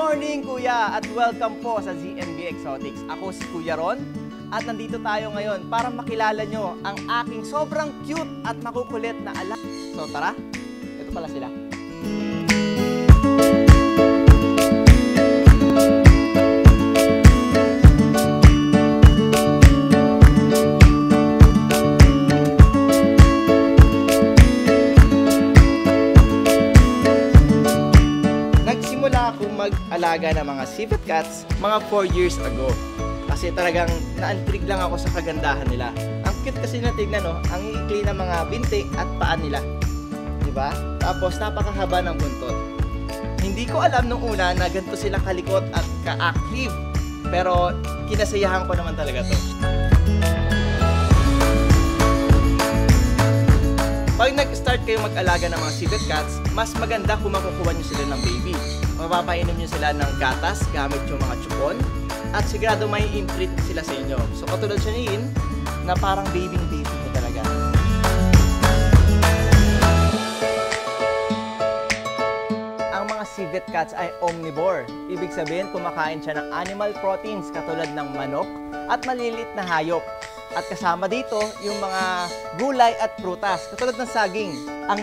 morning, Kuya! At welcome po sa ZNB Exotics. Ako si Kuya Ron at nandito tayo ngayon para makilala nyo ang aking sobrang cute at makukulit na alak. So tara, ito pala sila. Mag-alaga ng mga civet cats mga 4 years ago. Kasi talagang na-intrigue lang ako sa kagandahan nila. Ang cute kasi na tignan, no? ang ikli ng mga binti at paa nila. Di ba? Tapos napakahaba ng buntot. Hindi ko alam nung una na ganito sila kalikot at ka-active. Pero kinasayahan ko naman talaga to. Pag nag-start kayo mag-alaga ng mga civet cats, mas maganda kung makukuha nyo sila ng baby. Mapapainom nyo sila ng gatas gamit yung mga chupon at sigurado may imprint sila sa inyo. So katulad siya niyin na parang baby baby mo talaga. Ang mga civet cats ay omnivore. Ibig sabihin kumakain siya ng animal proteins katulad ng manok at maliliit na hayop. At kasama dito yung mga gulay at prutas, katulad ng saging. Ang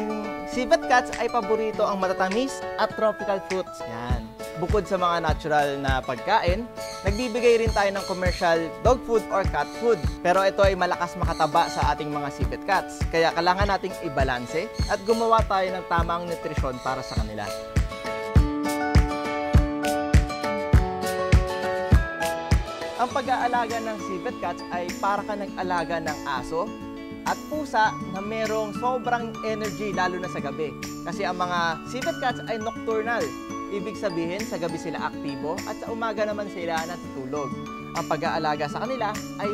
civet cats ay paborito ang matatamis at tropical fruits. Yan. Bukod sa mga natural na pagkain, nagbibigay rin tayo ng commercial dog food or cat food. Pero ito ay malakas makataba sa ating mga civet cats. Kaya kailangan nating ibalanse at gumawa tayo ng tamang nutrisyon para sa kanila. Pag-aalaga ng civet cats ay para ka nag-alaga ng aso at pusa na merong sobrang energy lalo na sa gabi. Kasi ang mga civet cats ay nocturnal. Ibig sabihin, sa gabi sila aktibo at sa umaga naman sila natutulog. Ang pag-aalaga sa kanila ay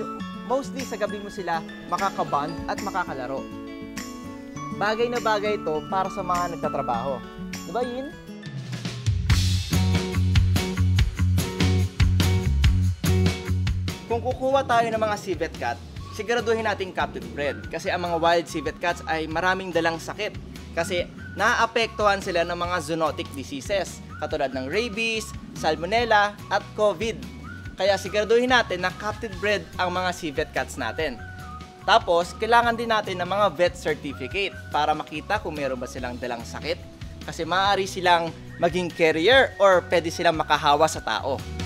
mostly sa gabi mo sila makakaband at makakalaro. Bagay na bagay ito para sa mga nagtatrabaho. Diba Yin? Kung kukuha tayo ng mga civet cat, siguraduhin natin captive bred. Kasi ang mga wild civet cats ay maraming dalang sakit. Kasi naapektuhan sila ng mga zoonotic diseases katulad ng rabies, salmonella, at COVID. Kaya siguraduhin natin na captive bred ang mga civet cats natin. Tapos, kailangan din natin ng mga vet certificate para makita kung meron ba silang dalang sakit. Kasi maaari silang maging carrier or pwede silang makahawa sa tao.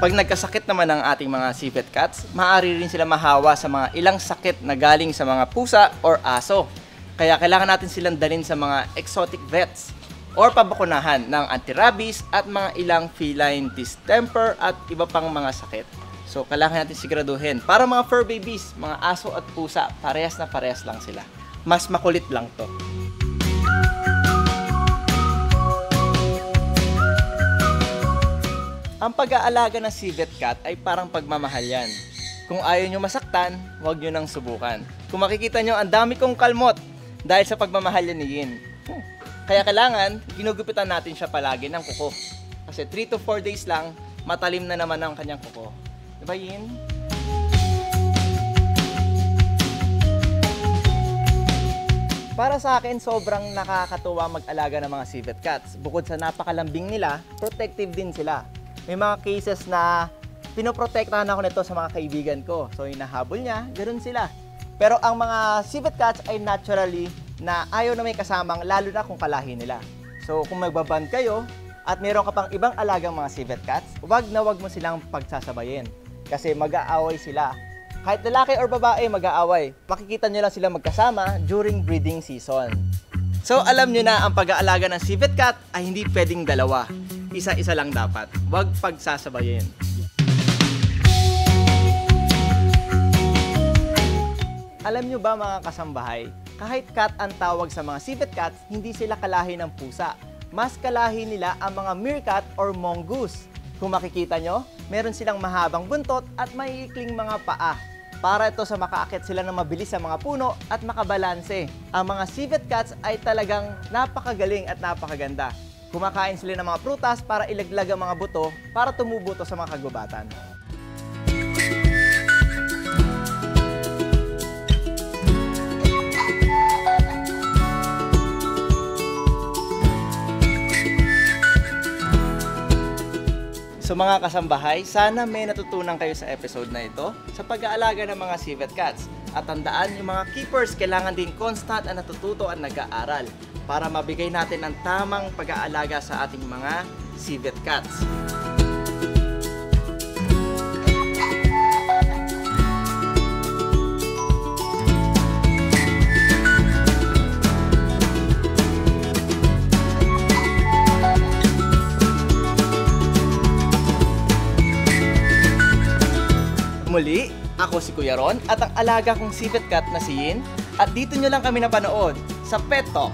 Pag nagkasakit naman ang ating mga civet cats, maaari rin sila mahawa sa mga ilang sakit na galing sa mga pusa or aso. Kaya kailangan natin silang dalhin sa mga exotic vets or pabakunahan ng anti-rabies at mga ilang feline distemper at iba pang mga sakit. So, kailangan natin siguraduhin. Para mga fur babies, mga aso at pusa, parehas na parehas lang sila. Mas makulit lang to. Ang pag-aalaga ng civet cat ay parang pagmamahal yan. Kung ayaw nyo masaktan, huwag nyo nang subukan. Kung makikita nyo, ang dami kong kalmot dahil sa pagmamahal yan ni Yin. Hmm. Kaya kailangan, ginugupitan natin siya palagi ng kuko. Kasi 3 to 4 days lang, matalim na naman ang kanyang kuko. Diba Yin? Para sa akin, sobrang nakakatuwa mag-alaga ng mga civet cats. Bukod sa napakalambing nila, protective din sila. May mga cases na pinoprotektahan ako nito sa mga kaibigan ko. So, hinahabol niya, ganoon sila. Pero ang mga civet cats ay naturally na ayaw na may kasamang, lalo na kung kalahi nila. So, kung magbaband kayo at meron ka pang ibang alagang mga civet cats, wag na wag mo silang pagsasabayin. Kasi mag-aaway sila. Kahit lalaki or babae, mag-aaway. Makikita nyo lang sila magkasama during breeding season. So, alam nyo na ang pag-aalaga ng civet cat ay hindi pwedeng dalawa. Isa-isa lang dapat. Huwag pagsasabayin. Alam nyo ba mga kasambahay, kahit cat ang tawag sa mga civet cats, hindi sila kalahi ng pusa. Mas kalahi nila ang mga meerkat or mongoose. Kung makikita nyo, meron silang mahabang buntot at maiikling mga paa. Para ito sa makaakit sila ng mabilis sa mga puno at makabalanse. Ang mga civet cats ay talagang napakagaling at napakaganda. Kumakain sila ng mga prutas para ilaglag ang mga buto para tumubo to sa mga kagubatan. So mga kasambahay, sana may natutunan kayo sa episode na ito sa pag-aalaga ng mga civet cats. At tandaan, yung mga keepers kailangan din constant at natututo at nag-aaral para mabigay natin ang tamang pag-aalaga sa ating mga civet cats. Muli, ako si Kuya Ron at ang alaga kong civet cat na si Yin. At dito nyo lang kami napanood sa Pet Talk